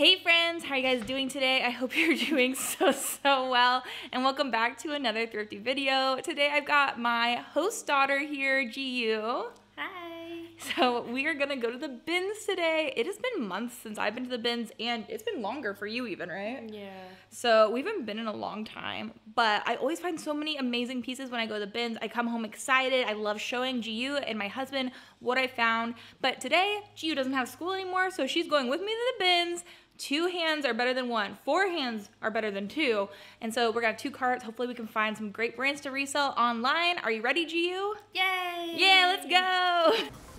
Hey friends, how are you guys doing today? I hope you're doing so, so well. And welcome back to another thrifty video. Today I've got my host daughter here, GU. Hi. So we are gonna go to the bins today. It has been months since I've been to the bins and it's been longer for you even, right? Yeah. So we haven't been in a long time, but I always find so many amazing pieces when I go to the bins. I come home excited. I love showing GU and my husband what I found. But today, GU doesn't have school anymore, so she's going with me to the bins. Two hands are better than one. Four hands are better than two. And so we're gonna have two carts. Hopefully we can find some great brands to resell online. Are you ready, GU? Yay! Yeah, let's go.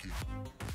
Jackie.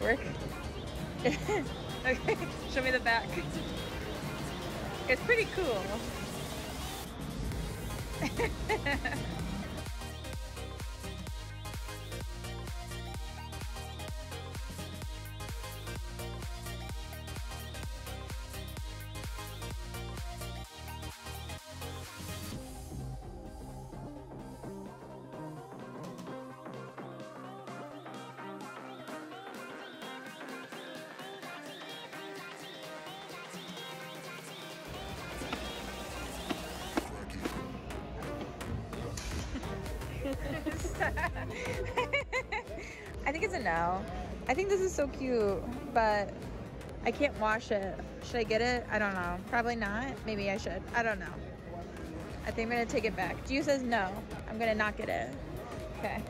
Work. okay, show me the back. It's pretty cool. cute, but I can't wash it. Should I get it? I don't know. Probably not. Maybe I should. I don't know. I think I'm gonna take it back. Gio says no. I'm gonna not get it. Okay.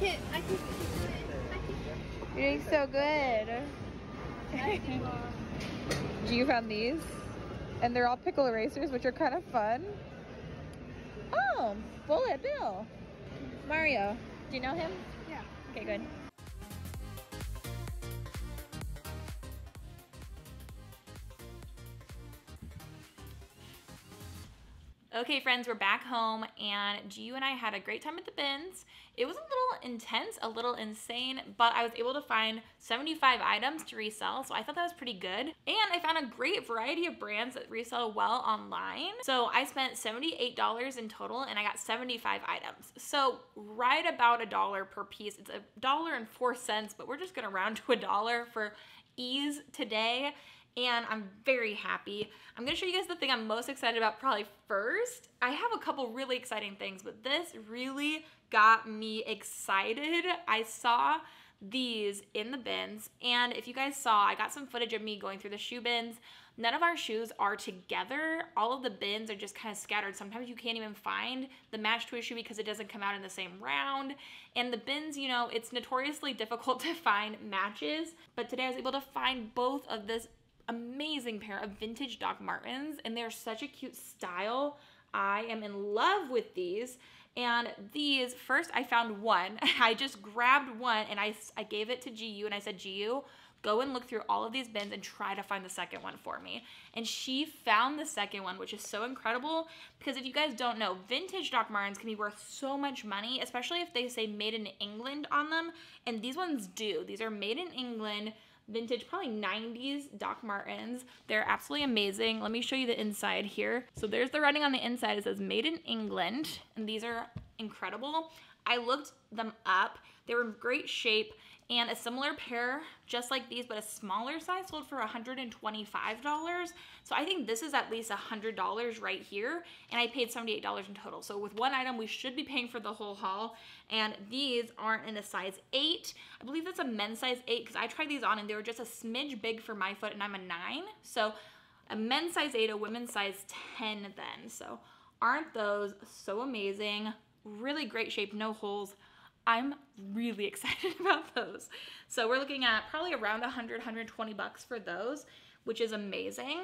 Don't. I can't. I. You're doing so good. Gio found these, and they're all pickle erasers, which are kind of fun. Oh, Bullet Bill. Mario. Do you know him? Yeah. Okay, good. Okay, friends, we're back home, and GU and I had a great time at the bins. It was a little intense, a little insane, but I was able to find 75 items to resell, so I thought that was pretty good. And I found a great variety of brands that resell well online. So I spent $78 in total, and I got 75 items. So right about a dollar per piece. It's a dollar and four cents, but we're just gonna round to a dollar for ease today and I'm very happy. I'm gonna show you guys the thing I'm most excited about probably first. I have a couple really exciting things, but this really got me excited. I saw these in the bins, and if you guys saw, I got some footage of me going through the shoe bins. None of our shoes are together. All of the bins are just kind of scattered. Sometimes you can't even find the match to a shoe because it doesn't come out in the same round. And the bins, you know, it's notoriously difficult to find matches, but today I was able to find both of this amazing pair of vintage Doc Martens, and they're such a cute style. I am in love with these. And these, first I found one. I just grabbed one and I, I gave it to GU and I said, GU, go and look through all of these bins and try to find the second one for me. And she found the second one, which is so incredible because if you guys don't know, vintage Doc Martens can be worth so much money, especially if they say made in England on them. And these ones do. These are made in England vintage, probably 90s Doc Martens. They're absolutely amazing. Let me show you the inside here. So there's the writing on the inside. It says made in England, and these are incredible. I looked them up. They were in great shape and a similar pair just like these but a smaller size sold for $125 so i think this is at least $100 right here. And i paid $78 in total. So with one item we should be paying for the whole haul. And these aren't in a size 8 i believe that's a men's size 8 because i tried these on and they were just a smidge big for my foot and i'm a 9 so a men's size 8 a women's size 10 then. So aren't those so amazing? Really great shape no holes I'm really excited about those. So we're looking at probably around 100, 120 bucks for those, which is amazing.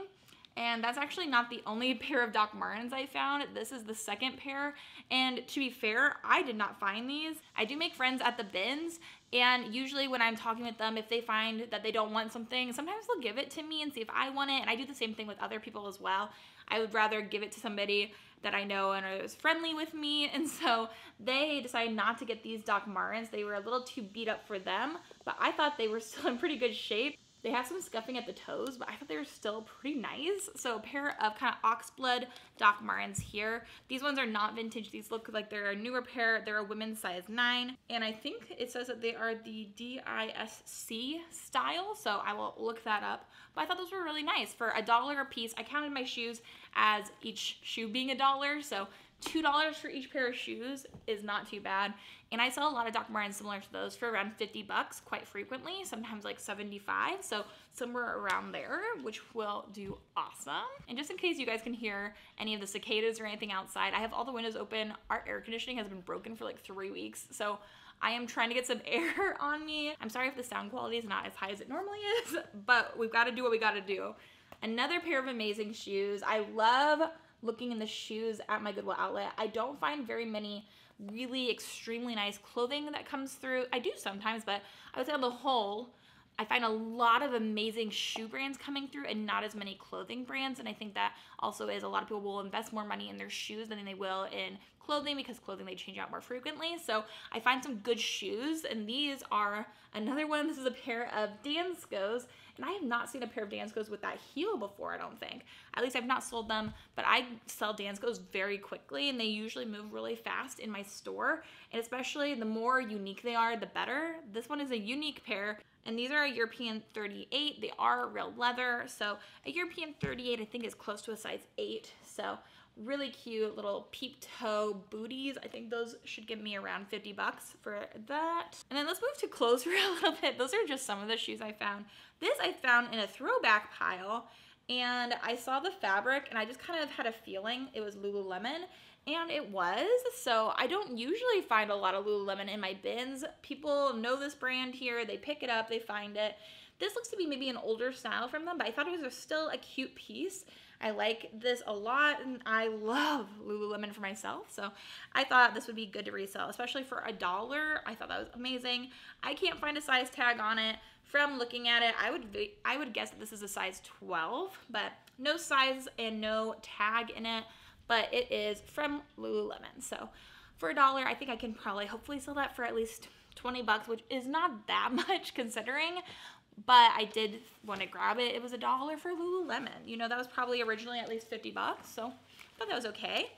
And that's actually not the only pair of Doc Martens I found. This is the second pair. And to be fair, I did not find these. I do make friends at the bins. And usually when I'm talking with them, if they find that they don't want something, sometimes they'll give it to me and see if I want it. And I do the same thing with other people as well. I would rather give it to somebody that I know and are friendly with me. And so they decided not to get these Doc Martens. They were a little too beat up for them, but I thought they were still in pretty good shape. They have some scuffing at the toes, but I thought they were still pretty nice. So a pair of kind of oxblood Doc Martens here. These ones are not vintage. These look like they're a newer pair. They're a women's size 9. And I think it says that they are the DISC style. So I will look that up. But I thought those were really nice. For a dollar a piece, I counted my shoes as each shoe being a dollar. So $2 for each pair of shoes is not too bad. And I sell a lot of Doc Martens similar to those for around 50 bucks quite frequently, sometimes like 75. So somewhere around there, which will do awesome. And just in case you guys can hear any of the cicadas or anything outside, I have all the windows open. Our air conditioning has been broken for like three weeks. So I am trying to get some air on me. I'm sorry if the sound quality is not as high as it normally is, but we've got to do what we got to do. Another pair of amazing shoes. I love looking in the shoes at my Goodwill outlet. I don't find very many really extremely nice clothing that comes through. I do sometimes, but I would say on the whole, I find a lot of amazing shoe brands coming through and not as many clothing brands. And I think that also is a lot of people will invest more money in their shoes than they will in clothing because clothing they change out more frequently. So I find some good shoes, and these are another one. This is a pair of Danskos and I have not seen a pair of Danskos with that heel before, I don't think. At least I've not sold them, but I sell Danskos very quickly and they usually move really fast in my store. And especially the more unique they are, the better. This one is a unique pair. And these are a European 38. They are real leather. So a European 38, I think, is close to a size 8. So really cute little peep toe booties. I think those should give me around 50 bucks for that. And then let's move to clothes for a little bit. Those are just some of the shoes I found. This I found in a throwback pile and I saw the fabric and I just kind of had a feeling it was Lululemon and it was. So I don't usually find a lot of Lululemon in my bins. People know this brand here, they pick it up, they find it. This looks to be maybe an older style from them, but I thought it was still a cute piece. I like this a lot and I love Lululemon for myself. So I thought this would be good to resell, especially for a dollar. I thought that was amazing. I can't find a size tag on it. From looking at it, I would I would guess that this is a size 12, but no size and no tag in it, but it is from Lululemon. So for a dollar, I think I can probably hopefully sell that for at least 20 bucks, which is not that much considering, but I did want to grab it. It was a dollar for Lululemon. You know, that was probably originally at least 50 bucks, so I thought that was okay.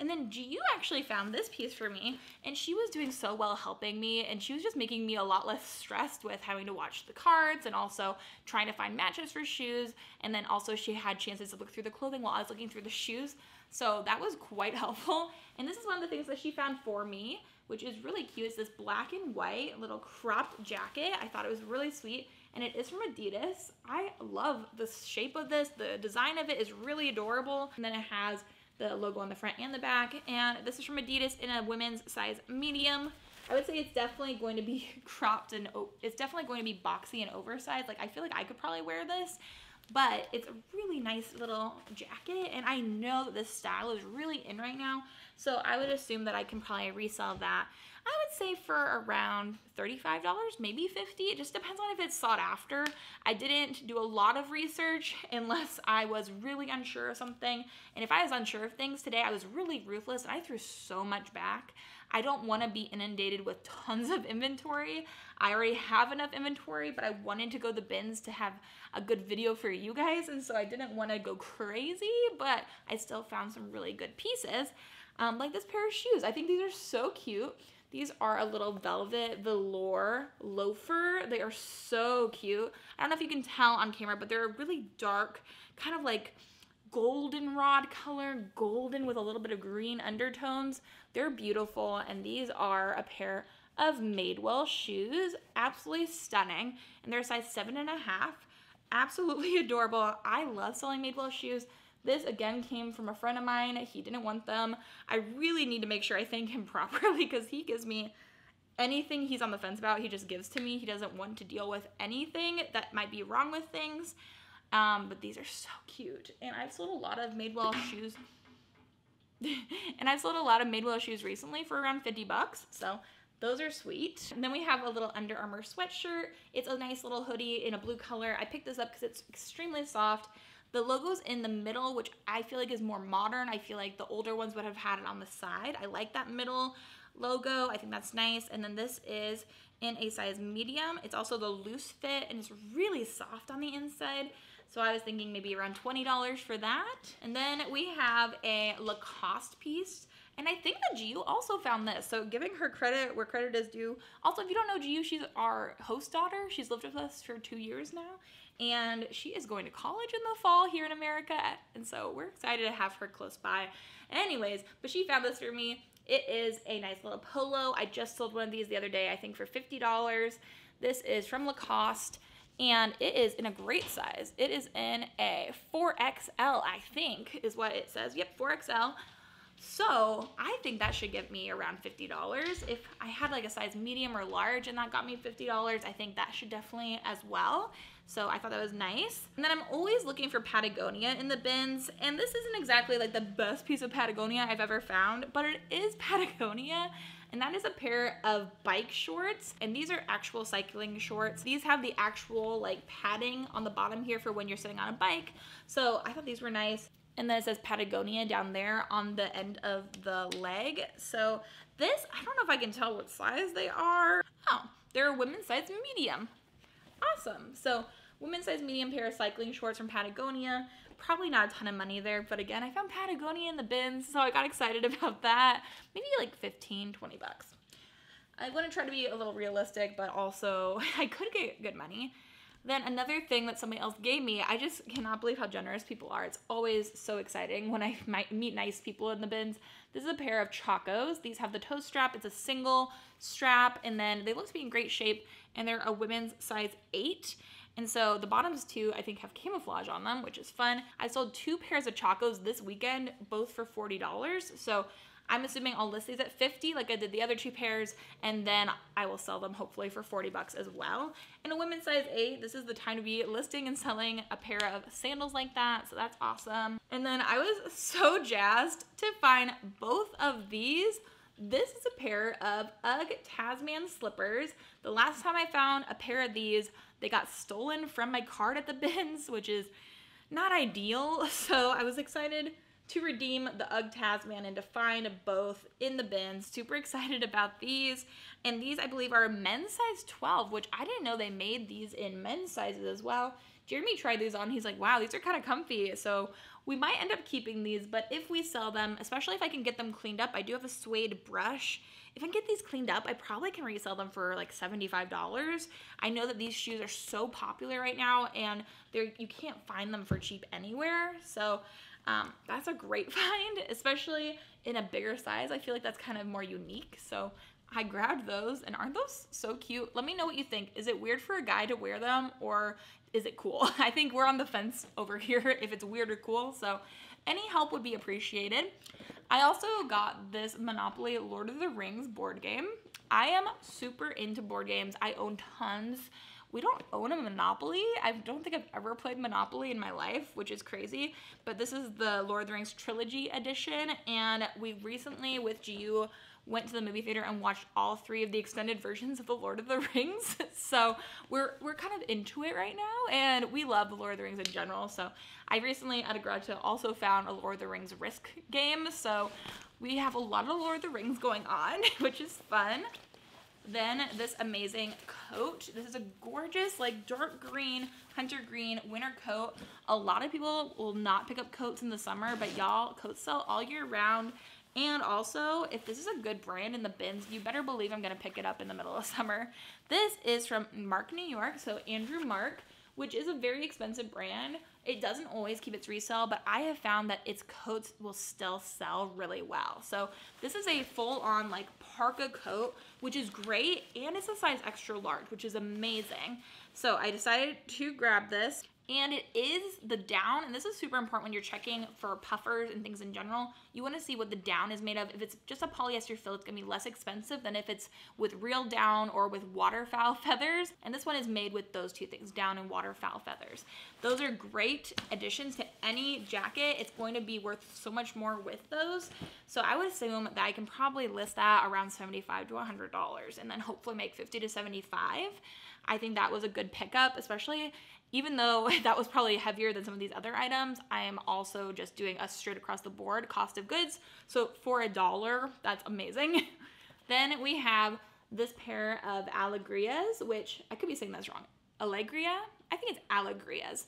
And then GU actually found this piece for me, and she was doing so well helping me, and she was just making me a lot less stressed with having to watch the cards and also trying to find matches for shoes. And then also she had chances to look through the clothing while I was looking through the shoes. So that was quite helpful. And this is one of the things that she found for me, which is really cute. It's this black and white little cropped jacket. I thought it was really sweet and it is from Adidas. I love the shape of this. The design of it is really adorable. And then it has the logo on the front and the back. And this is from Adidas in a women's size medium. I would say it's definitely going to be cropped and it's definitely going to be boxy and oversized. Like I feel like I could probably wear this, but it's a really nice little jacket and I know that this style is really in right now. So I would assume that I can probably resell that. I would say for around $35, maybe 50. It just depends on if it's sought after. I didn't do a lot of research unless I was really unsure of something. And if I was unsure of things today, I was really ruthless and I threw so much back. I don't want to be inundated with tons of inventory. I already have enough inventory, but I wanted to go the bins to have a good video for you guys. And so I didn't want to go crazy, but I still found some really good pieces. Um, like this pair of shoes. I think these are so cute. These are a little velvet velour loafer. They are so cute. I don't know if you can tell on camera, but they're a really dark, kind of like goldenrod color, golden with a little bit of green undertones. They're beautiful, and these are a pair of Madewell shoes. Absolutely stunning, and they're size seven and a half. Absolutely adorable. I love selling Madewell shoes. This again came from a friend of mine. He didn't want them. I really need to make sure I thank him properly because he gives me anything he's on the fence about, he just gives to me. He doesn't want to deal with anything that might be wrong with things. Um, but these are so cute. And I've sold a lot of Madewell shoes. and I've sold a lot of Madewell shoes recently for around 50 bucks. So those are sweet. And then we have a little Under Armour sweatshirt. It's a nice little hoodie in a blue color. I picked this up because it's extremely soft. The logo's in the middle, which I feel like is more modern. I feel like the older ones would have had it on the side. I like that middle logo. I think that's nice. And then this is in a size medium. It's also the loose fit and it's really soft on the inside. So I was thinking maybe around $20 for that. And then we have a Lacoste piece. And I think that Giu also found this. So giving her credit where credit is due. Also, if you don't know Giu, she's our host daughter. She's lived with us for two years now and she is going to college in the fall here in America. And so we're excited to have her close by. Anyways, but she found this for me. It is a nice little polo. I just sold one of these the other day, I think for $50. This is from Lacoste and it is in a great size. It is in a 4XL, I think is what it says. Yep, 4XL. So I think that should get me around $50. If I had like a size medium or large and that got me $50, I think that should definitely as well. So I thought that was nice. And then I'm always looking for Patagonia in the bins. And this isn't exactly like the best piece of Patagonia I've ever found, but it is Patagonia. And that is a pair of bike shorts. And these are actual cycling shorts. These have the actual like padding on the bottom here for when you're sitting on a bike. So I thought these were nice. And then it says Patagonia down there on the end of the leg. So this, I don't know if I can tell what size they are. Oh, they're a women's size medium. Awesome. So women's size medium pair of cycling shorts from Patagonia. Probably not a ton of money there, but again, I found Patagonia in the bins, so I got excited about that. Maybe like 15, 20 bucks. I want to try to be a little realistic, but also I could get good money. Then another thing that somebody else gave me, I just cannot believe how generous people are. It's always so exciting when I meet nice people in the bins. This is a pair of Chacos. These have the toe strap. It's a single strap, and then they look to be in great shape, and they're a women's size 8. And so the bottoms two, I think, have camouflage on them, which is fun. I sold two pairs of Chacos this weekend, both for $40. So I'm assuming I'll list these at 50 like I did the other two pairs and then I will sell them hopefully for 40 bucks as well. In a women's size 8, this is the time to be listing and selling a pair of sandals like that, so that's awesome. And then I was so jazzed to find both of these this is a pair of UGG Tasman slippers. The last time I found a pair of these, they got stolen from my cart at the bins, which is not ideal. So I was excited to redeem the UGG Tasman and to find both in the bins. Super excited about these. And these, I believe, are men's size 12, which I didn't know they made these in men's sizes as well. Jeremy tried these on. He's like, wow, these are kind of comfy. So we might end up keeping these, but if we sell them, especially if I can get them cleaned up, I do have a suede brush. If I can get these cleaned up, I probably can resell them for like $75. I know that these shoes are so popular right now and they're you can't find them for cheap anywhere. So um, that's a great find, especially in a bigger size. I feel like that's kind of more unique. So I grabbed those and aren't those so cute? Let me know what you think. Is it weird for a guy to wear them or is it cool? I think we're on the fence over here if it's weird or cool. So any help would be appreciated. I also got this Monopoly Lord of the Rings board game. I am super into board games. I own tons We don't own a Monopoly. I don't think I've ever played Monopoly in my life, which is crazy. But this is the Lord of the Rings Trilogy edition. And we recently, with GU, went to the movie theater and watched all three of the extended versions of the Lord of the Rings. so we're we're kind of into it right now, and we love the Lord of the Rings in general. So I recently at a garage sale also found a Lord of the Rings Risk game. So we have a lot of Lord of the Rings going on, which is fun. Then this amazing coat. This is a gorgeous, like dark green, hunter green winter coat. A lot of people will not pick up coats in the summer, but y'all, coats sell all year round. And also, if this is a good brand in the bins, you better believe I'm gonna pick it up in the middle of summer. This is from Marc New York, so Andrew Marc, which is a very expensive brand. It doesn't always keep its resale, but I have found that its coats will still sell really well. So this is a full-on like parka coat, which is great, and it's a size extra large, which is amazing. So I decided to grab this and it is the down and this is super important when you're checking for puffers and things in general. You want to see what the down is made of. If it's just a polyester fill it's to be less expensive than if it's with real down or with waterfowl feathers. And this one is made with those two things down and waterfowl feathers. Those are great additions to any jacket. It's going to be worth so much more with those. So i would assume that i can probably list that around 75 to 100 dollars and then hopefully make 50 to 75 I think that was a good pickup, especially even though that was probably heavier than some of these other items, I am also just doing a straight across the board cost of goods. So for a dollar, that's amazing. then we have this pair of Alegrias, which I could be saying that's wrong. Alegria? I think it's Alegrias.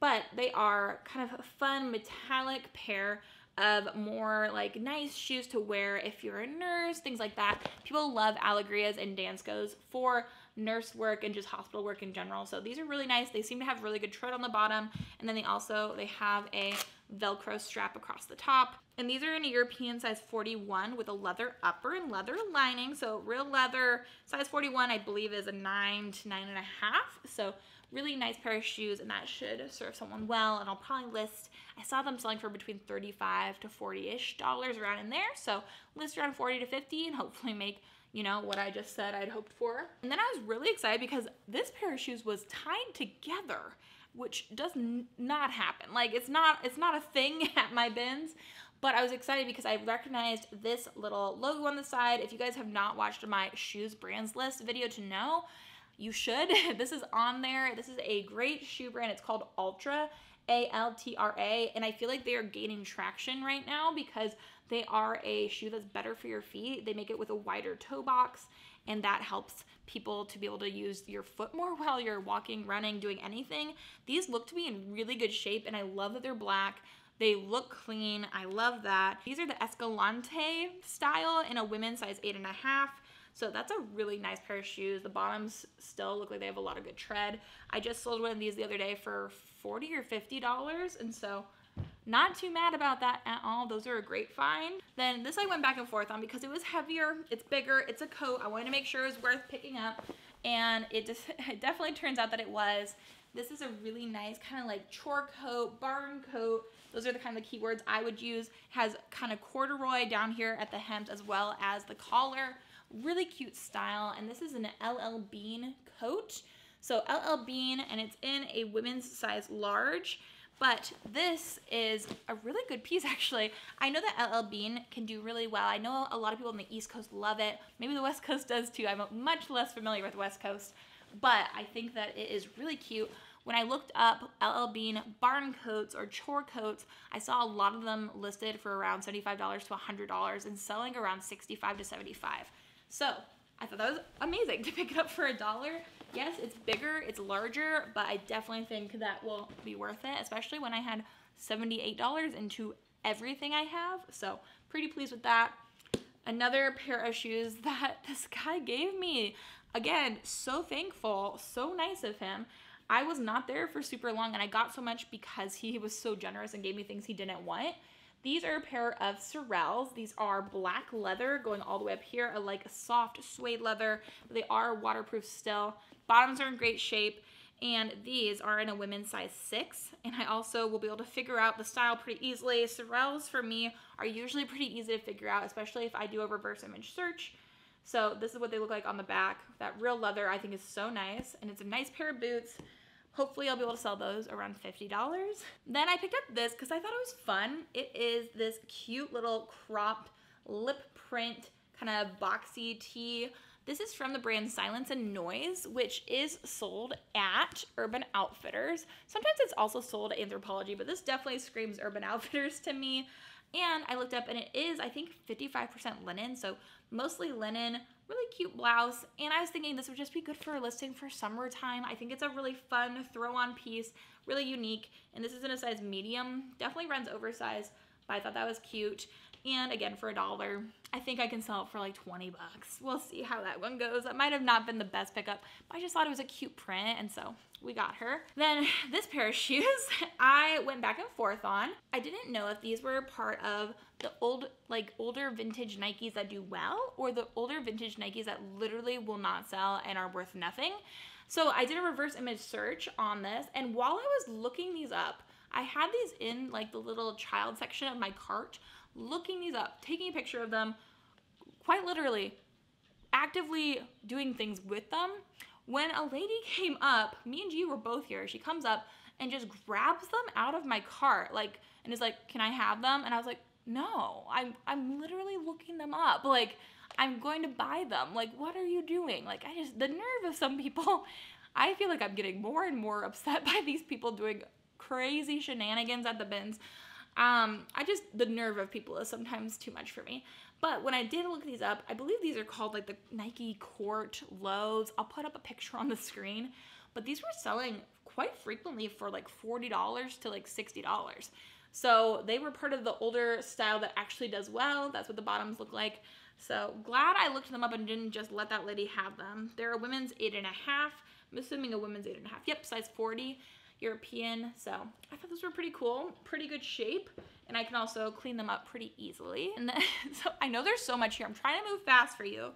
But they are kind of a fun metallic pair of more like nice shoes to wear if you're a nurse, things like that. People love Alegrias and Danskos for nurse work and just hospital work in general. So these are really nice. They seem to have really good tread on the bottom. And then they also, they have a Velcro strap across the top. And these are in a European size 41 with a leather upper and leather lining. So real leather, size 41, I believe is a nine to nine and a half. So really nice pair of shoes and that should serve someone well. And I'll probably list, I saw them selling for between 35 to 40-ish dollars around in there. So list around 40 to 50 and hopefully make you know, what I just said I'd hoped for. And then I was really excited because this pair of shoes was tied together, which does not happen. Like it's not it's not a thing at my bins. But I was excited because I recognized this little logo on the side. If you guys have not watched my shoes brands list video to know, you should. this is on there. This is a great shoe brand. It's called Altra, A L T R A, and I feel like they are gaining traction right now because they are a shoe that's better for your feet. They make it with a wider toe box, and that helps people to be able to use your foot more while you're walking, running, doing anything. These look to be in really good shape, and I love that they're black. They look clean. I love that. These are the Escalante style in a women's size eight and a half. So that's a really nice pair of shoes. The bottoms still look like they have a lot of good tread. I just sold one of these the other day for 40 or $50. And so not too mad about that at all. Those are a great find. Then this I went back and forth on because it was heavier, it's bigger, it's a coat. I wanted to make sure it was worth picking up. And it, just, it definitely turns out that it was. This is a really nice kind of like chore coat, barn coat. Those are the kind of the keywords I would use. Has kind of corduroy down here at the hems as well as the collar. Really cute style. And this is an LL Bean coat. So LL Bean and it's in a women's size large. But this is a really good piece, actually. I know that LL Bean can do really well. I know a lot of people on the East Coast love it. Maybe the West Coast does too. I'm much less familiar with West Coast. But I think that it is really cute. When I looked up LL Bean barn coats or chore coats, I saw a lot of them listed for around $75 to $100 and selling around 65 to 75 So I thought that was amazing to pick it up for a dollar yes, it's bigger, it's larger, but I definitely think that will be worth it, especially when I had $78 into everything I have. So pretty pleased with that. Another pair of shoes that this guy gave me. Again, so thankful, so nice of him. I was not there for super long and I got so much because he was so generous and gave me things he didn't want. These are a pair of Sorels. These are black leather going all the way up here, like a soft suede leather. They are waterproof still. Bottoms are in great shape. And these are in a women's size 6. And I also will be able to figure out the style pretty easily. Sorels for me are usually pretty easy to figure out, especially if I do a reverse image search. So this is what they look like on the back. That real leather I think is so nice. And it's a nice pair of boots. Hopefully I'll be able to sell those around $50. Then I picked up this because I thought it was fun. It is this cute little cropped lip print kind of boxy tee. This is from the brand Silence and Noise, which is sold at Urban Outfitters. Sometimes it's also sold at Anthropologie, but this definitely screams Urban Outfitters to me. And I looked up and it is, I think, 55% linen. So mostly linen, really cute blouse. And I was thinking this would just be good for a listing for summertime. I think it's a really fun throw on piece, really unique. And this is in a size medium, definitely runs oversized, but I thought that was cute. And again, for a dollar, I think I can sell it for like 20 bucks. We'll see how that one goes. That might have not been the best pickup, but I just thought it was a cute print, and so we got her. Then this pair of shoes, I went back and forth on. I didn't know if these were part of the old, like older vintage Nikes that do well, or the older vintage Nikes that literally will not sell and are worth nothing. So I did a reverse image search on this, and while I was looking these up, I had these in like the little child section of my cart looking these up, taking a picture of them, quite literally actively doing things with them. When a lady came up, me and G were both here. She comes up and just grabs them out of my cart, like, and is like, "Can I have them?" And I was like, "No, I'm I'm literally looking them up. Like, I'm going to buy them. Like, what are you doing? Like, I just the nerve of some people. I feel like I'm getting more and more upset by these people doing crazy shenanigans at the bins. Um, I just, the nerve of people is sometimes too much for me. But when I did look these up, I believe these are called like the Nike Court Lows. I'll put up a picture on the screen. But these were selling quite frequently for like $40 to like $60. So they were part of the older style that actually does well. That's what the bottoms look like. So glad I looked them up and didn't just let that lady have them. They're a women's eight and a half. I'm assuming a women's eight and a half. Yep, size 40. European. So I thought those were pretty cool, pretty good shape. And I can also clean them up pretty easily. And then, so I know there's so much here. I'm trying to move fast for you.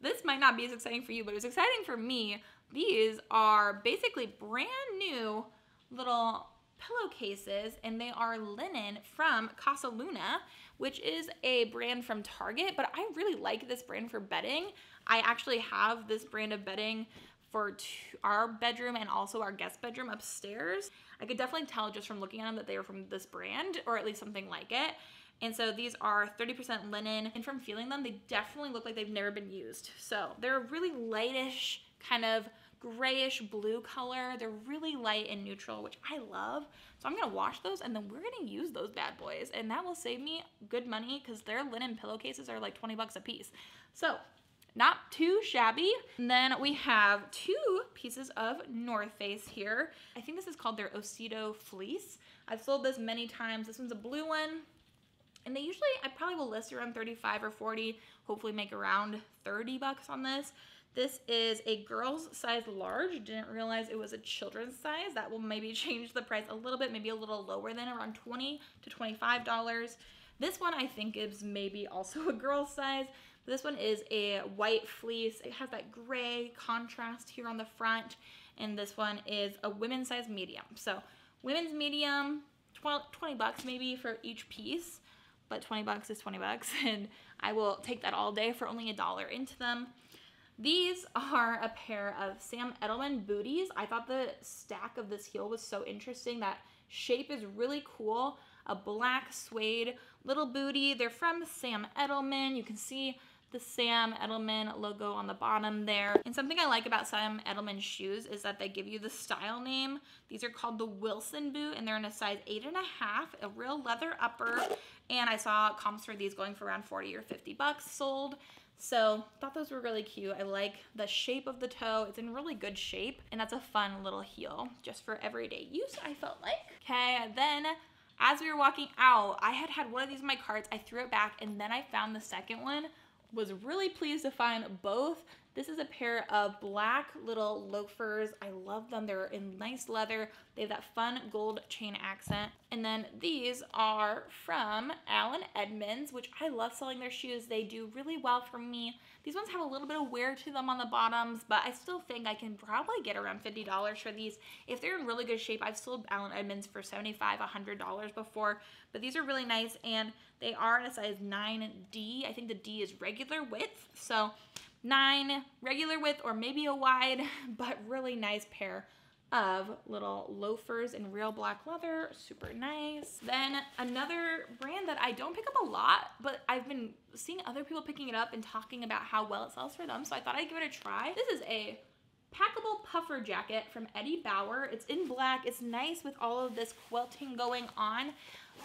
This might not be as exciting for you, but it was exciting for me. These are basically brand new little pillowcases and they are linen from Casaluna, which is a brand from Target, but I really like this brand for bedding. I actually have this brand of bedding for our bedroom and also our guest bedroom upstairs. I could definitely tell just from looking at them that they are from this brand or at least something like it. And so these are 30% linen and from feeling them, they definitely look like they've never been used. So they're a really lightish kind of grayish blue color. They're really light and neutral, which I love. So I'm gonna wash those and then we're gonna use those bad boys and that will save me good money because their linen pillowcases are like 20 bucks a piece. So not too shabby. And then we have two pieces of North Face here. I think this is called their Osito Fleece. I've sold this many times. This one's a blue one. And they usually, I probably will list around 35 or 40, hopefully make around 30 bucks on this. This is a girl's size large. Didn't realize it was a children's size. That will maybe change the price a little bit, maybe a little lower than around 20 to $25. This one I think is maybe also a girl's size. This one is a white fleece. It has that gray contrast here on the front. And this one is a women's size medium. So women's medium, 20 bucks maybe for each piece. But 20 bucks is 20 bucks. And I will take that all day for only a dollar into them. These are a pair of Sam Edelman booties. I thought the stack of this heel was so interesting. That shape is really cool. A black suede little booty. They're from Sam Edelman. You can see the Sam Edelman logo on the bottom there. And something I like about Sam Edelman shoes is that they give you the style name. These are called the Wilson boot and they're in a size eight and a half, a real leather upper. And I saw comps for these going for around 40 or 50 bucks sold. So thought those were really cute. I like the shape of the toe. It's in really good shape and that's a fun little heel just for everyday use, I felt like. Okay, then as we were walking out, I had had one of these in my carts. I threw it back and then I found the second one was really pleased to find both. This is a pair of black little loafers. I love them. They're in nice leather. They have that fun gold chain accent. And then these are from Allen Edmonds, which I love selling their shoes. They do really well for me. These ones have a little bit of wear to them on the bottoms, but I still think I can probably get around $50 for these. If they're in really good shape, I've sold Allen Edmonds for $75, $100 before, but these are really nice and they are in a size 9D. I think the D is regular width, so nine regular width or maybe a wide, but really nice pair of little loafers in real black leather, super nice. Then another brand that I don't pick up a lot, but I've been seeing other people picking it up and talking about how well it sells for them, so I thought I'd give it a try. This is a packable puffer jacket from Eddie Bauer. It's in black. It's nice with all of this quilting going on.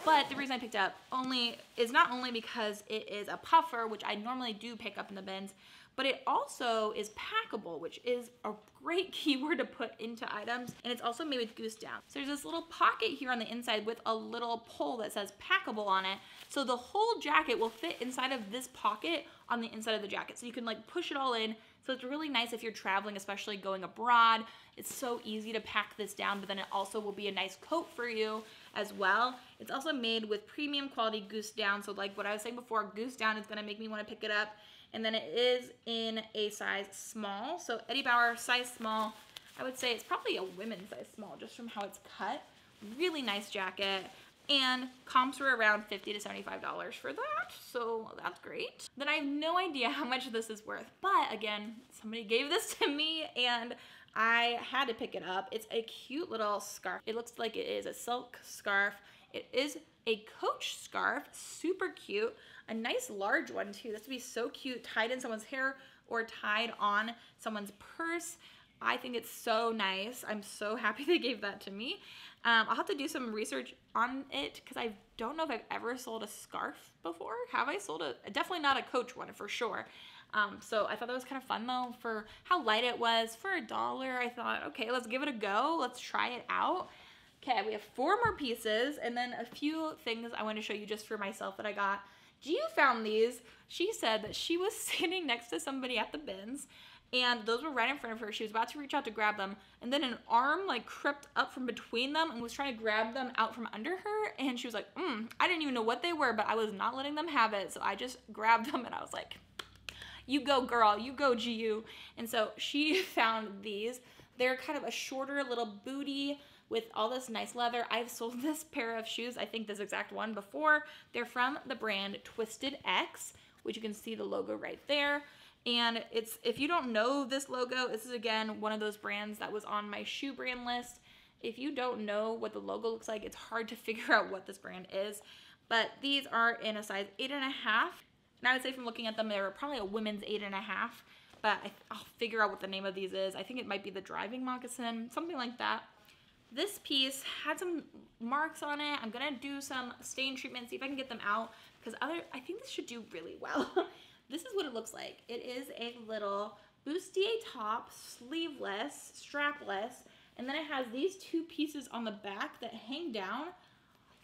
But the reason I picked up only is not only because it is a puffer, which I normally do pick up in the bins, but it also is packable, which is a great keyword to put into items. And it's also made with goose down. So there's this little pocket here on the inside with a little pole that says packable on it. So the whole jacket will fit inside of this pocket on the inside of the jacket. So you can like push it all in. So it's really nice if you're traveling, especially going abroad. It's so easy to pack this down, but then it also will be a nice coat for you as well. It's also made with premium quality goose down. So like what I was saying before, goose down is gonna make me wanna pick it up. And then it is in a size small. So Eddie Bauer, size small. I would say it's probably a women's size small just from how it's cut. Really nice jacket. And comps were around 50 to $75 for that, so that's great. Then I have no idea how much this is worth, but again, somebody gave this to me and I had to pick it up. It's a cute little scarf. It looks like it is a silk scarf. It is a coach scarf, super cute. A nice large one too. This would be so cute, tied in someone's hair or tied on someone's purse. I think it's so nice. I'm so happy they gave that to me. Um, I'll have to do some research on it because I don't know if I've ever sold a scarf before. Have I sold a, definitely not a coach one for sure. Um, so I thought that was kind of fun though for how light it was. For a dollar, I thought, okay, let's give it a go. Let's try it out. Okay, we have four more pieces and then a few things I want to show you just for myself that I got. Gio found these. She said that she was sitting next to somebody at the bins and those were right in front of her. She was about to reach out to grab them, and then an arm like crept up from between them and was trying to grab them out from under her. And she was like, mm, I didn't even know what they were, but I was not letting them have it. So I just grabbed them and I was like, You go, girl, you go, GU. And so she found these. They're kind of a shorter little booty with all this nice leather. I've sold this pair of shoes, I think this exact one before. They're from the brand Twisted X, which you can see the logo right there. And it's if you don't know this logo, this is again one of those brands that was on my shoe brand list. If you don't know what the logo looks like, it's hard to figure out what this brand is. But these are in a size eight and a half. And I would say from looking at them, they're probably a women's eight and a half. But I, I'll figure out what the name of these is. I think it might be the driving moccasin, something like that. This piece had some marks on it. I'm gonna do some stain treatment, see if I can get them out because other I think this should do really well. this is what it looks like. It is a little bustier top, sleeveless, strapless, and then it has these two pieces on the back that hang down.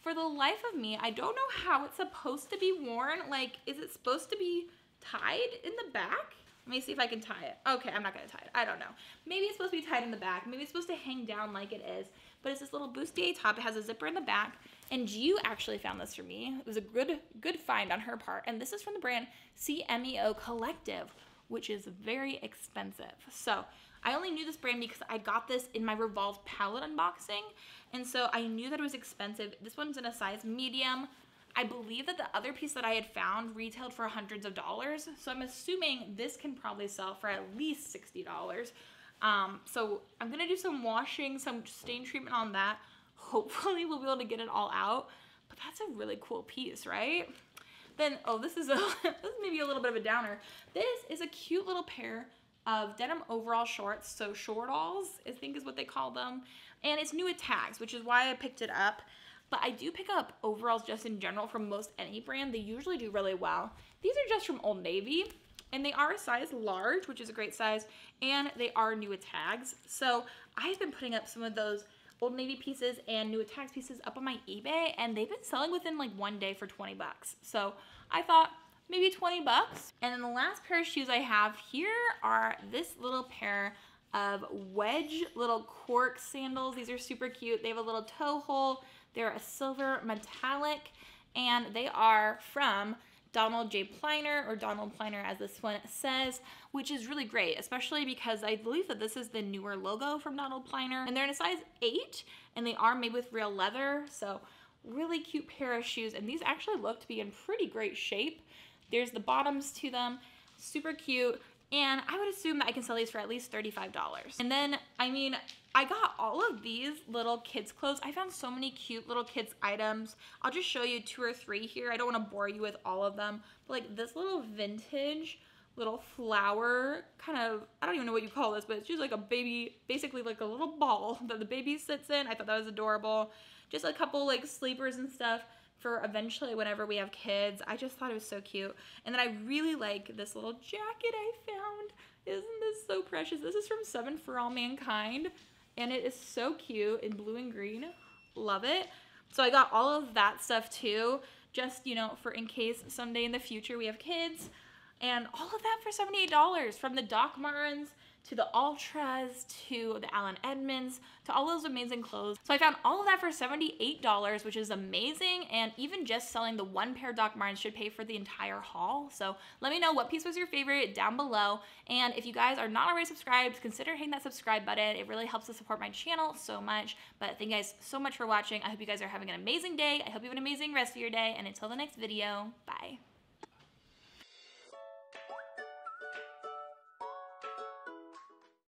For the life of me, I don't know how it's supposed to be worn. Like, is it supposed to be tied in the back? Let me see if I can tie it. Okay, I'm not gonna tie it. I don't know. Maybe it's supposed to be tied in the back. Maybe it's supposed to hang down like it is. But it's this little bustier top. It has a zipper in the back. And you actually found this for me. It was a good, good find on her part. And this is from the brand CMEO Collective, which is very expensive. So I only knew this brand because I got this in my Revolve pallet unboxing. And so I knew that it was expensive. This one's in a size medium. I believe that the other piece that I had found retailed for hundreds of dollars. So I'm assuming this can probably sell for at least $60. Um, so I'm gonna do some washing, some stain treatment on that. Hopefully we'll be able to get it all out. But that's a really cool piece, right? Then, oh, this is a this is maybe a little bit of a downer. This is a cute little pair of denim overall shorts. So shortalls, I think is what they call them. And it's new with tags, which is why I picked it up. But I do pick up overalls just in general from most any brand. They usually do really well. These are just from Old Navy and they are a size large, which is a great size, and they are new with tags. So I've been putting up some of those Old Navy pieces and new tags pieces up on my eBay, and they've been selling within like one day for 20 bucks. So I thought maybe 20 bucks. And then the last pair of shoes I have here are this little pair of wedge little cork sandals. These are super cute. They have a little toe hole they're a silver metallic and they are from Donald J. Pliner, or Donald Pliner as this one says, which is really great, especially because I believe that this is the newer logo from Donald Pliner. And they're in a size 8, and they are made with real leather, so really cute pair of shoes. And these actually look to be in pretty great shape. There's the bottoms to them, super cute. And I would assume that I can sell these for at least $35. And then, I mean, I got all of these little kids clothes. I found so many cute little kids items. I'll just show you two or three here. I don't want to bore you with all of them. But like this little vintage little flower kind of I don't even know what you call this, but it's just like a baby, basically like a little ball that the baby sits in. I thought that was adorable. Just a couple like sleepers and stuff for eventually whenever we have kids. I just thought it was so cute. And then I really like this little jacket I found. Isn't this so precious? This is from Seven for All Mankind and it is so cute in blue and green. Love it. So I got all of that stuff too, just, you know, for in case someday in the future we have kids. And all of that for $78 from the Doc Martens to the Altras, to the Allen Edmonds, to all those amazing clothes. So I found all of that for $78, which is amazing. And even just selling the one pair of Doc Martens should pay for the entire haul. So let me know what piece was your favorite down below. And if you guys are not already subscribed, consider hitting that subscribe button. It really helps to support my channel so much. But thank you guys so much for watching. I hope you guys are having an amazing day. I hope you have an amazing rest of your day. And until the next video, bye.